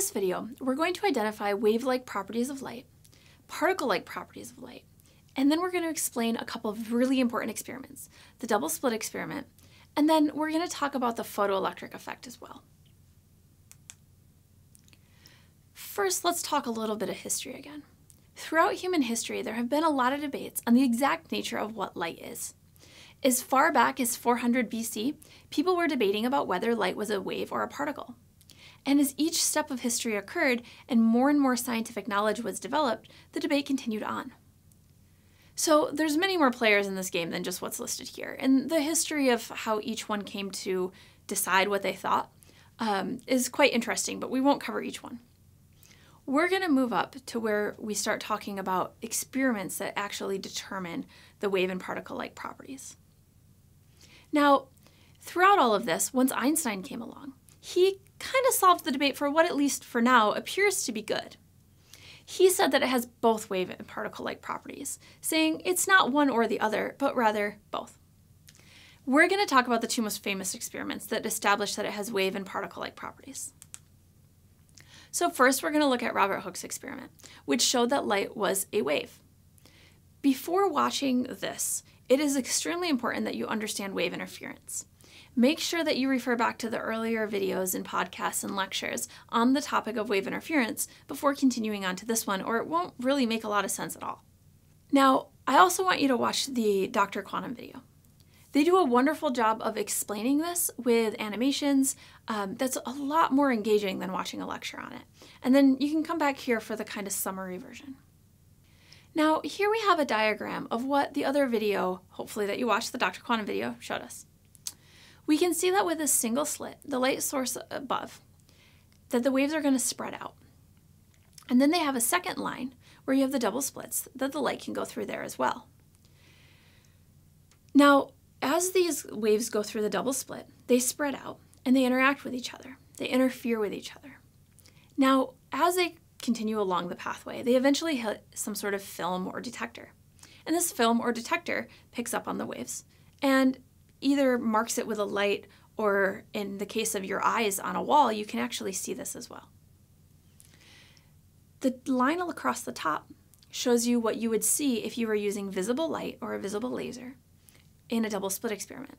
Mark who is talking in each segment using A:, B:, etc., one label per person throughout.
A: this video, we're going to identify wave-like properties of light, particle-like properties of light, and then we're going to explain a couple of really important experiments, the double slit experiment, and then we're going to talk about the photoelectric effect as well. First, let's talk a little bit of history again. Throughout human history, there have been a lot of debates on the exact nature of what light is. As far back as 400 BC, people were debating about whether light was a wave or a particle. And as each step of history occurred and more and more scientific knowledge was developed, the debate continued on. So there's many more players in this game than just what's listed here, and the history of how each one came to decide what they thought um, is quite interesting, but we won't cover each one. We're going to move up to where we start talking about experiments that actually determine the wave and particle-like properties. Now, throughout all of this, once Einstein came along, he kind of solved the debate for what, at least for now, appears to be good. He said that it has both wave and particle-like properties, saying it's not one or the other, but rather both. We're going to talk about the two most famous experiments that establish that it has wave and particle-like properties. So first we're going to look at Robert Hooke's experiment, which showed that light was a wave. Before watching this, it is extremely important that you understand wave interference. Make sure that you refer back to the earlier videos and podcasts and lectures on the topic of wave interference before continuing on to this one, or it won't really make a lot of sense at all. Now, I also want you to watch the Dr. Quantum video. They do a wonderful job of explaining this with animations um, that's a lot more engaging than watching a lecture on it. And then you can come back here for the kind of summary version. Now, here we have a diagram of what the other video, hopefully that you watched the Dr. Quantum video, showed us. We can see that with a single slit, the light source above, that the waves are going to spread out. And then they have a second line where you have the double splits that the light can go through there as well. Now, as these waves go through the double split, they spread out and they interact with each other. They interfere with each other. Now, as they continue along the pathway, they eventually hit some sort of film or detector. And this film or detector picks up on the waves and either marks it with a light or in the case of your eyes on a wall, you can actually see this as well. The line across the top shows you what you would see if you were using visible light or a visible laser in a double slit experiment.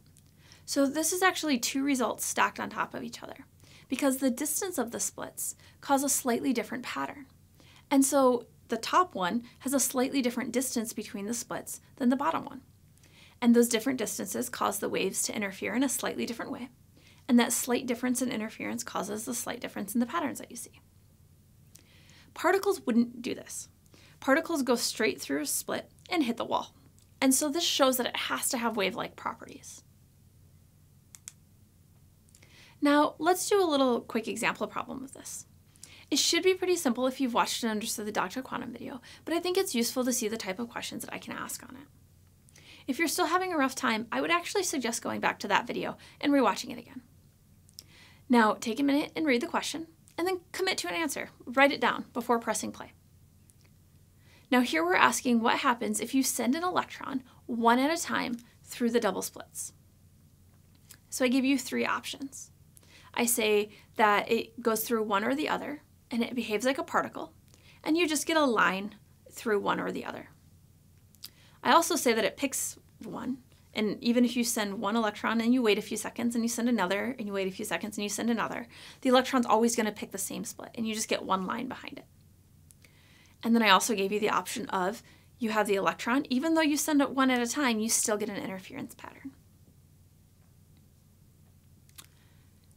A: So this is actually two results stacked on top of each other because the distance of the splits cause a slightly different pattern. And so the top one has a slightly different distance between the splits than the bottom one. And those different distances cause the waves to interfere in a slightly different way. And that slight difference in interference causes the slight difference in the patterns that you see. Particles wouldn't do this. Particles go straight through a split and hit the wall. And so this shows that it has to have wave-like properties. Now, let's do a little quick example problem of this. It should be pretty simple if you've watched and understood the Dr. Quantum video, but I think it's useful to see the type of questions that I can ask on it. If you're still having a rough time, I would actually suggest going back to that video and rewatching it again. Now, take a minute and read the question, and then commit to an answer. Write it down before pressing play. Now here we're asking what happens if you send an electron one at a time through the double splits. So I give you three options. I say that it goes through one or the other, and it behaves like a particle, and you just get a line through one or the other. I also say that it picks one, and even if you send one electron and you wait a few seconds and you send another and you wait a few seconds and you send another, the electron's always going to pick the same split, and you just get one line behind it. And then I also gave you the option of you have the electron, even though you send it one at a time, you still get an interference pattern.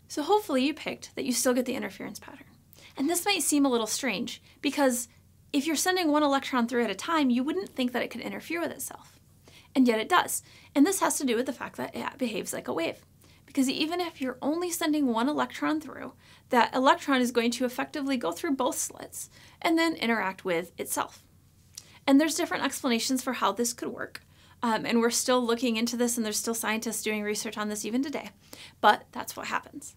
A: So hopefully you picked that you still get the interference pattern. And this might seem a little strange because if you're sending one electron through at a time, you wouldn't think that it could interfere with itself. And yet it does. And this has to do with the fact that it behaves like a wave. Because even if you're only sending one electron through, that electron is going to effectively go through both slits and then interact with itself. And there's different explanations for how this could work. Um, and we're still looking into this, and there's still scientists doing research on this even today. But that's what happens.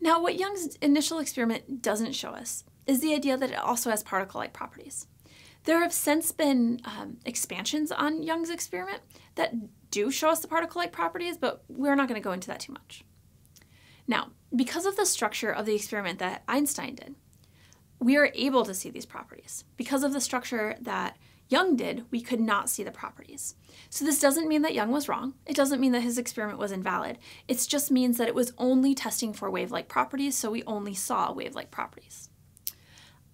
A: Now, what Young's initial experiment doesn't show us is the idea that it also has particle-like properties. There have since been um, expansions on Young's experiment that do show us the particle-like properties, but we're not going to go into that too much. Now, because of the structure of the experiment that Einstein did, we are able to see these properties. Because of the structure that Young did, we could not see the properties. So this doesn't mean that Young was wrong. It doesn't mean that his experiment was invalid. It just means that it was only testing for wave-like properties, so we only saw wave-like properties.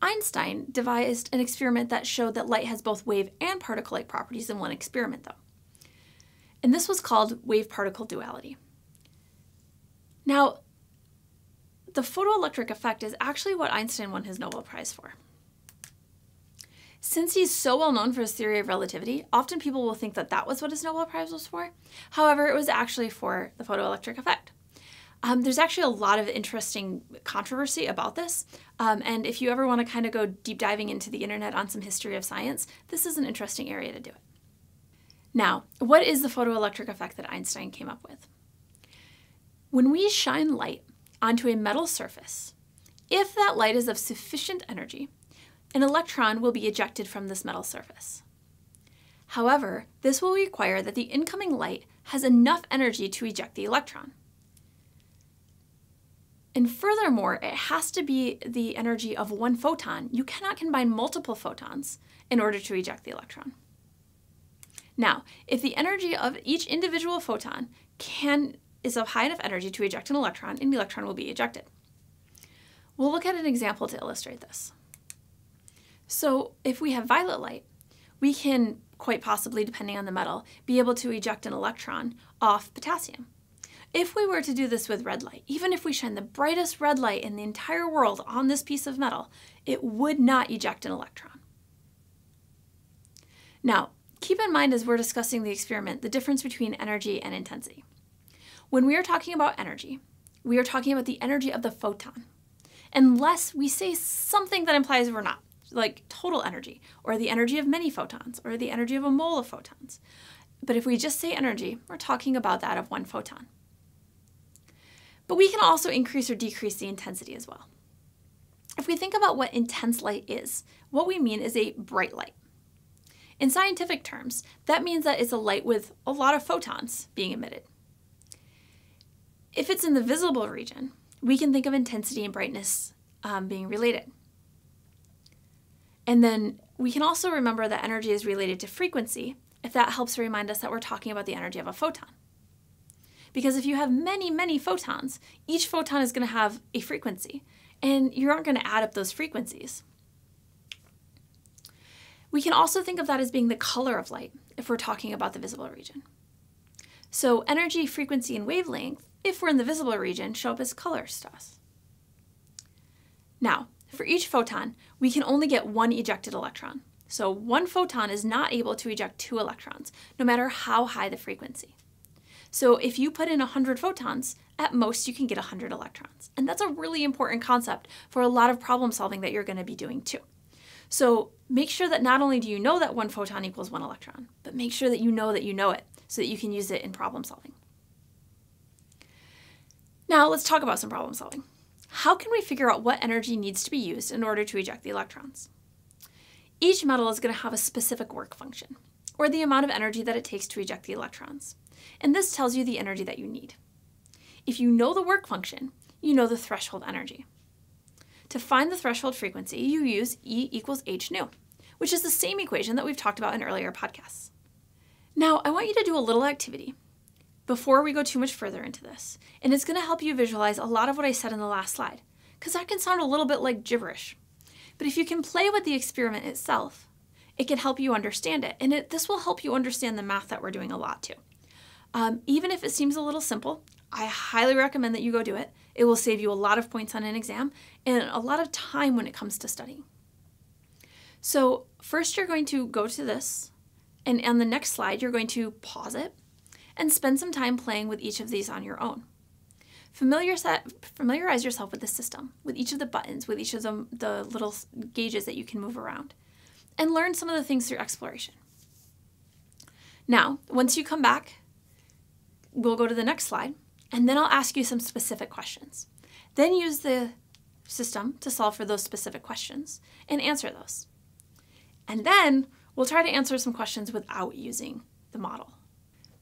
A: Einstein devised an experiment that showed that light has both wave and particle-like properties in one experiment, though. And this was called wave-particle duality. Now, the photoelectric effect is actually what Einstein won his Nobel Prize for. Since he's so well known for his theory of relativity, often people will think that that was what his Nobel Prize was for. However, it was actually for the photoelectric effect. Um, there's actually a lot of interesting controversy about this, um, and if you ever want to kind of go deep diving into the internet on some history of science, this is an interesting area to do it. Now, what is the photoelectric effect that Einstein came up with? When we shine light onto a metal surface, if that light is of sufficient energy, an electron will be ejected from this metal surface. However, this will require that the incoming light has enough energy to eject the electron. And furthermore, it has to be the energy of one photon. You cannot combine multiple photons in order to eject the electron. Now, if the energy of each individual photon can is of high enough energy to eject an electron, an electron will be ejected. We'll look at an example to illustrate this. So if we have violet light, we can quite possibly, depending on the metal, be able to eject an electron off potassium. If we were to do this with red light, even if we shine the brightest red light in the entire world on this piece of metal, it would not eject an electron. Now, keep in mind as we're discussing the experiment the difference between energy and intensity. When we are talking about energy, we are talking about the energy of the photon, unless we say something that implies we're not like total energy, or the energy of many photons, or the energy of a mole of photons. But if we just say energy, we're talking about that of one photon. But we can also increase or decrease the intensity as well. If we think about what intense light is, what we mean is a bright light. In scientific terms, that means that it's a light with a lot of photons being emitted. If it's in the visible region, we can think of intensity and brightness um, being related. And then we can also remember that energy is related to frequency if that helps remind us that we're talking about the energy of a photon. Because if you have many, many photons, each photon is going to have a frequency, and you aren't going to add up those frequencies. We can also think of that as being the color of light if we're talking about the visible region. So energy, frequency, and wavelength, if we're in the visible region, show up as colors to us. Now, for each photon, we can only get one ejected electron. So one photon is not able to eject two electrons, no matter how high the frequency. So if you put in 100 photons, at most you can get 100 electrons. And that's a really important concept for a lot of problem solving that you're going to be doing too. So make sure that not only do you know that one photon equals one electron, but make sure that you know that you know it so that you can use it in problem solving. Now let's talk about some problem solving. How can we figure out what energy needs to be used in order to eject the electrons? Each metal is going to have a specific work function, or the amount of energy that it takes to eject the electrons. And this tells you the energy that you need. If you know the work function, you know the threshold energy. To find the threshold frequency, you use E equals h nu, which is the same equation that we've talked about in earlier podcasts. Now, I want you to do a little activity before we go too much further into this. And it's going to help you visualize a lot of what I said in the last slide, because that can sound a little bit like gibberish. But if you can play with the experiment itself, it can help you understand it. And it, this will help you understand the math that we're doing a lot too. Um, even if it seems a little simple, I highly recommend that you go do it. It will save you a lot of points on an exam and a lot of time when it comes to studying. So first you're going to go to this, and on the next slide, you're going to pause it and spend some time playing with each of these on your own. familiarize yourself with the system, with each of the buttons, with each of the, the little gauges that you can move around, and learn some of the things through exploration. Now, once you come back, we'll go to the next slide, and then I'll ask you some specific questions. Then use the system to solve for those specific questions and answer those. And then we'll try to answer some questions without using the model.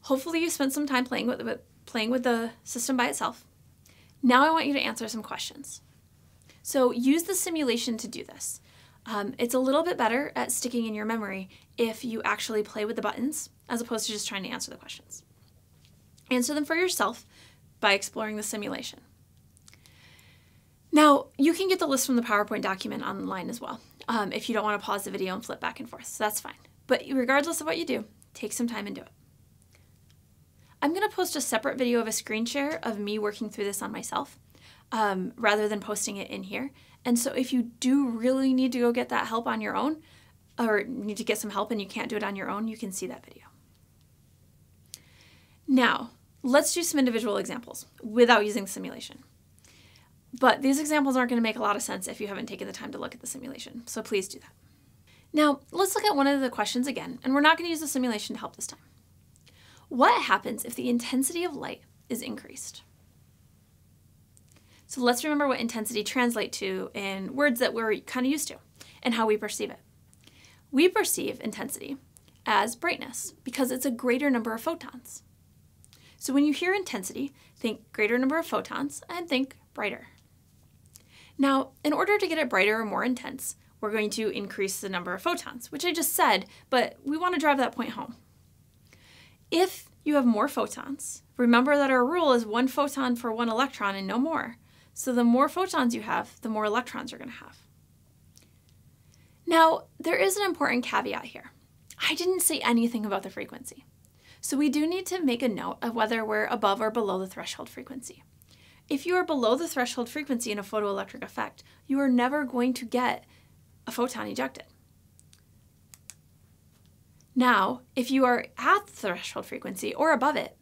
A: Hopefully you spent some time playing with, playing with the system by itself. Now I want you to answer some questions. So use the simulation to do this. Um, it's a little bit better at sticking in your memory if you actually play with the buttons as opposed to just trying to answer the questions. Answer them for yourself by exploring the simulation. Now, you can get the list from the PowerPoint document online as well um, if you don't want to pause the video and flip back and forth, so that's fine. But regardless of what you do, take some time and do it. I'm going to post a separate video of a screen share of me working through this on myself um, rather than posting it in here. And so if you do really need to go get that help on your own or need to get some help and you can't do it on your own, you can see that video. Now, let's do some individual examples without using simulation. But these examples aren't going to make a lot of sense if you haven't taken the time to look at the simulation, so please do that. Now, let's look at one of the questions again, and we're not going to use the simulation to help this time. What happens if the intensity of light is increased? So let's remember what intensity translates to in words that we're kind of used to and how we perceive it. We perceive intensity as brightness because it's a greater number of photons. So when you hear intensity, think greater number of photons and think brighter. Now, in order to get it brighter or more intense, we're going to increase the number of photons, which I just said, but we want to drive that point home. If you have more photons, remember that our rule is one photon for one electron and no more. So the more photons you have, the more electrons you're going to have. Now, there is an important caveat here. I didn't say anything about the frequency. So we do need to make a note of whether we're above or below the threshold frequency. If you are below the threshold frequency in a photoelectric effect, you are never going to get a photon ejected. Now, if you are at the threshold frequency or above it,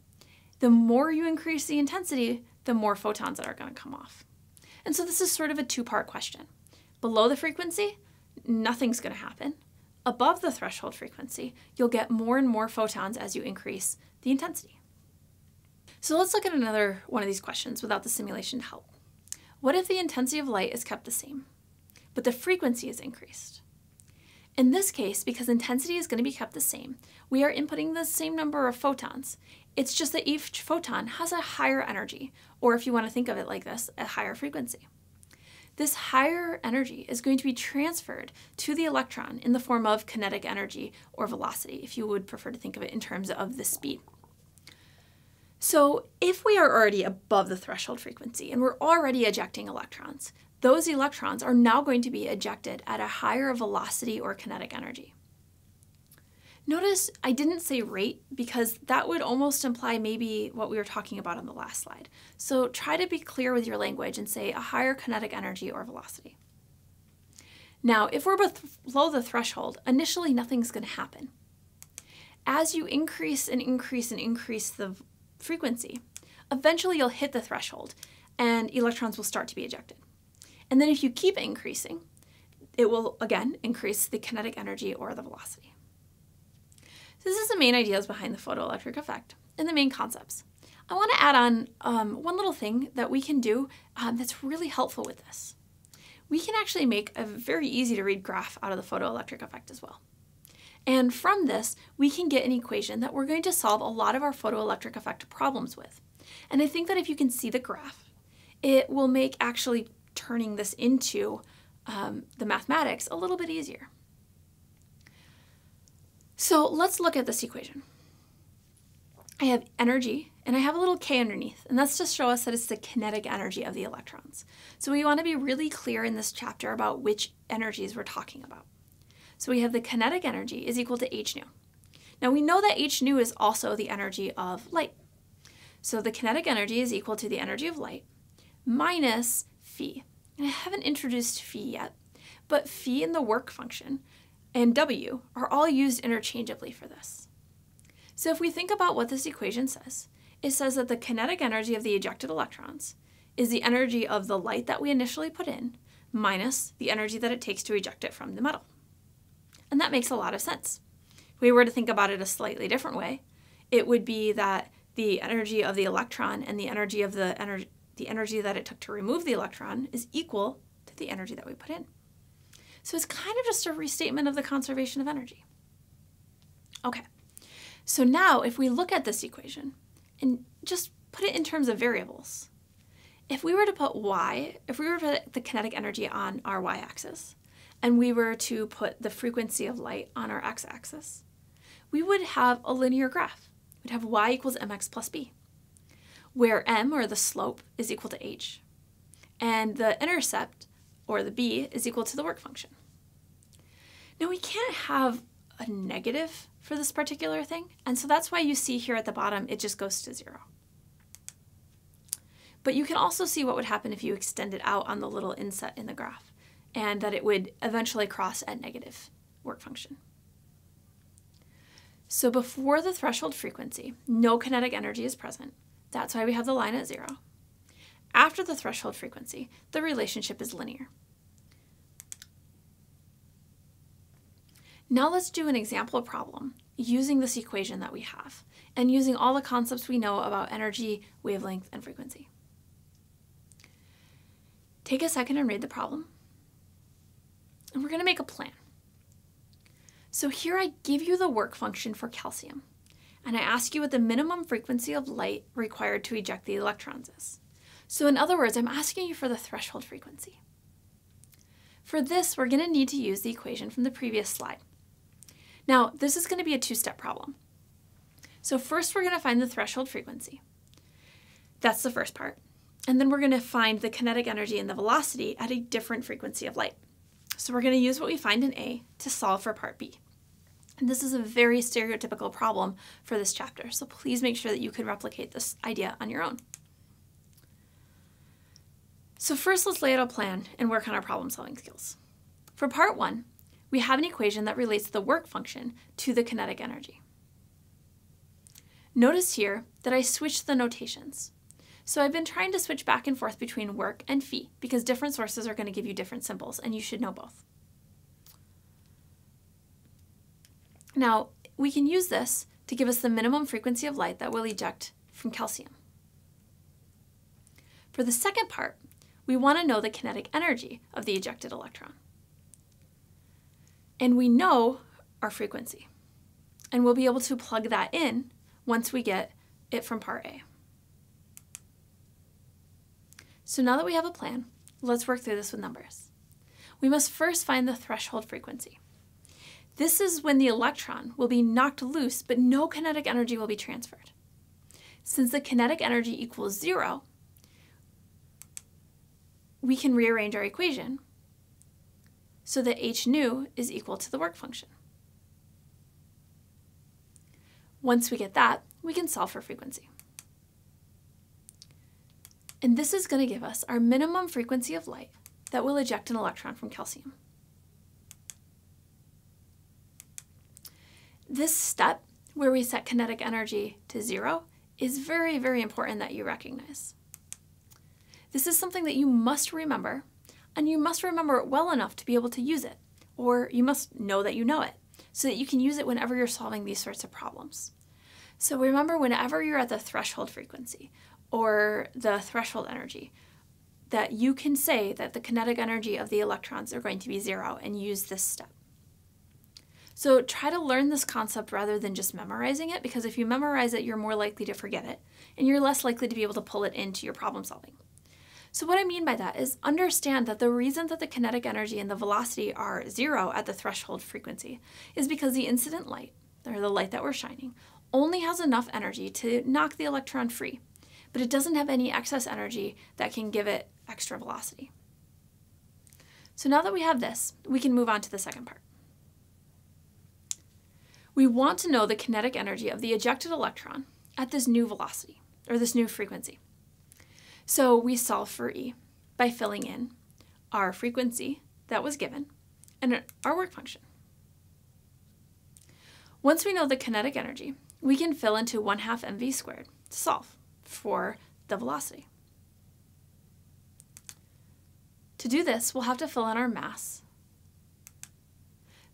A: the more you increase the intensity, the more photons that are going to come off. And so this is sort of a two-part question. Below the frequency, nothing's going to happen. Above the threshold frequency, you'll get more and more photons as you increase the intensity. So let's look at another one of these questions without the simulation to help. What if the intensity of light is kept the same, but the frequency is increased? In this case, because intensity is going to be kept the same, we are inputting the same number of photons. It's just that each photon has a higher energy, or if you want to think of it like this, a higher frequency. This higher energy is going to be transferred to the electron in the form of kinetic energy or velocity, if you would prefer to think of it in terms of the speed. So if we are already above the threshold frequency and we're already ejecting electrons, those electrons are now going to be ejected at a higher velocity or kinetic energy. Notice I didn't say rate because that would almost imply maybe what we were talking about on the last slide. So try to be clear with your language and say a higher kinetic energy or velocity. Now, if we're below the threshold, initially nothing's going to happen. As you increase and increase and increase the frequency, eventually you'll hit the threshold and electrons will start to be ejected. And then if you keep increasing, it will again increase the kinetic energy or the velocity. This is the main ideas behind the photoelectric effect and the main concepts. I want to add on um, one little thing that we can do um, that's really helpful with this. We can actually make a very easy to read graph out of the photoelectric effect as well. And from this, we can get an equation that we're going to solve a lot of our photoelectric effect problems with. And I think that if you can see the graph, it will make actually turning this into um, the mathematics a little bit easier. So let's look at this equation. I have energy, and I have a little k underneath, and that's to show us that it's the kinetic energy of the electrons. So we want to be really clear in this chapter about which energies we're talking about. So we have the kinetic energy is equal to h nu. Now we know that h nu is also the energy of light. So the kinetic energy is equal to the energy of light minus phi. And I haven't introduced phi yet, but phi and the work function and W are all used interchangeably for this. So if we think about what this equation says, it says that the kinetic energy of the ejected electrons is the energy of the light that we initially put in minus the energy that it takes to eject it from the metal. And that makes a lot of sense. If we were to think about it a slightly different way, it would be that the energy of the electron and the energy of the energy the energy that it took to remove the electron is equal to the energy that we put in. So it's kind of just a restatement of the conservation of energy. Okay, so now if we look at this equation and just put it in terms of variables, if we were to put y, if we were to put the kinetic energy on our y-axis, and we were to put the frequency of light on our x-axis, we would have a linear graph. We'd have y equals mx plus b, where m, or the slope, is equal to h, and the intercept, or the b, is equal to the work function. Now we can't have a negative for this particular thing, and so that's why you see here at the bottom it just goes to zero. But you can also see what would happen if you extend it out on the little inset in the graph, and that it would eventually cross at negative work function. So before the threshold frequency, no kinetic energy is present. That's why we have the line at zero. After the threshold frequency, the relationship is linear. Now let's do an example problem using this equation that we have and using all the concepts we know about energy, wavelength, and frequency. Take a second and read the problem. And we're going to make a plan. So here I give you the work function for calcium, and I ask you what the minimum frequency of light required to eject the electrons is. So in other words, I'm asking you for the threshold frequency. For this, we're going to need to use the equation from the previous slide. Now, this is going to be a two-step problem. So first, we're going to find the threshold frequency. That's the first part. And then we're going to find the kinetic energy and the velocity at a different frequency of light. So we're going to use what we find in A to solve for part B. And this is a very stereotypical problem for this chapter, so please make sure that you can replicate this idea on your own. So first let's lay out a plan and work on our problem solving skills. For part one, we have an equation that relates the work function to the kinetic energy. Notice here that I switched the notations. So I've been trying to switch back and forth between work and phi because different sources are going to give you different symbols and you should know both. Now, we can use this to give us the minimum frequency of light that will eject from calcium. For the second part, we want to know the kinetic energy of the ejected electron. And we know our frequency. And we'll be able to plug that in once we get it from part A. So now that we have a plan, let's work through this with numbers. We must first find the threshold frequency. This is when the electron will be knocked loose, but no kinetic energy will be transferred. Since the kinetic energy equals zero, we can rearrange our equation so that h nu is equal to the work function. Once we get that, we can solve for frequency. And this is going to give us our minimum frequency of light that will eject an electron from calcium. This step, where we set kinetic energy to zero, is very, very important that you recognize. This is something that you must remember, and you must remember it well enough to be able to use it, or you must know that you know it, so that you can use it whenever you're solving these sorts of problems. So remember whenever you're at the threshold frequency, or the threshold energy, that you can say that the kinetic energy of the electrons are going to be zero and use this step. So try to learn this concept rather than just memorizing it because if you memorize it, you're more likely to forget it and you're less likely to be able to pull it into your problem solving. So what I mean by that is understand that the reason that the kinetic energy and the velocity are zero at the threshold frequency is because the incident light, or the light that we're shining, only has enough energy to knock the electron free but it doesn't have any excess energy that can give it extra velocity. So now that we have this, we can move on to the second part. We want to know the kinetic energy of the ejected electron at this new velocity, or this new frequency. So we solve for E by filling in our frequency that was given and our work function. Once we know the kinetic energy, we can fill into 1 half mv squared to solve for the velocity. To do this, we'll have to fill in our mass.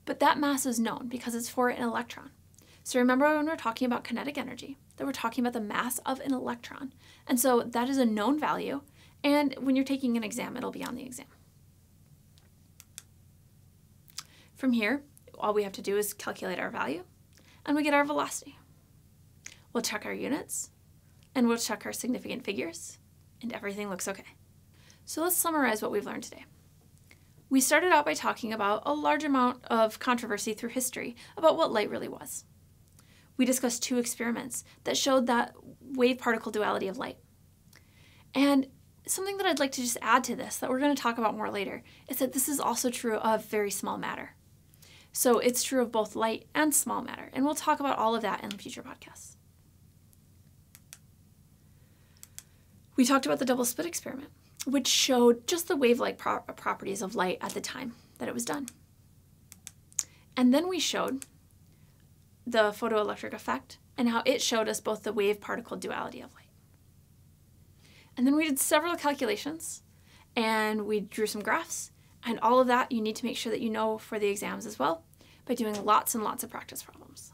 A: But that mass is known because it's for an electron. So remember when we're talking about kinetic energy, that we're talking about the mass of an electron. And so that is a known value, and when you're taking an exam, it'll be on the exam. From here, all we have to do is calculate our value, and we get our velocity. We'll check our units, and we'll check our significant figures, and everything looks okay. So let's summarize what we've learned today. We started out by talking about a large amount of controversy through history about what light really was. We discussed two experiments that showed that wave particle duality of light. And something that I'd like to just add to this that we're going to talk about more later is that this is also true of very small matter. So it's true of both light and small matter, and we'll talk about all of that in future podcasts. We talked about the double slit experiment, which showed just the wave-like pro properties of light at the time that it was done. And then we showed the photoelectric effect and how it showed us both the wave-particle duality of light. And then we did several calculations and we drew some graphs and all of that you need to make sure that you know for the exams as well by doing lots and lots of practice problems.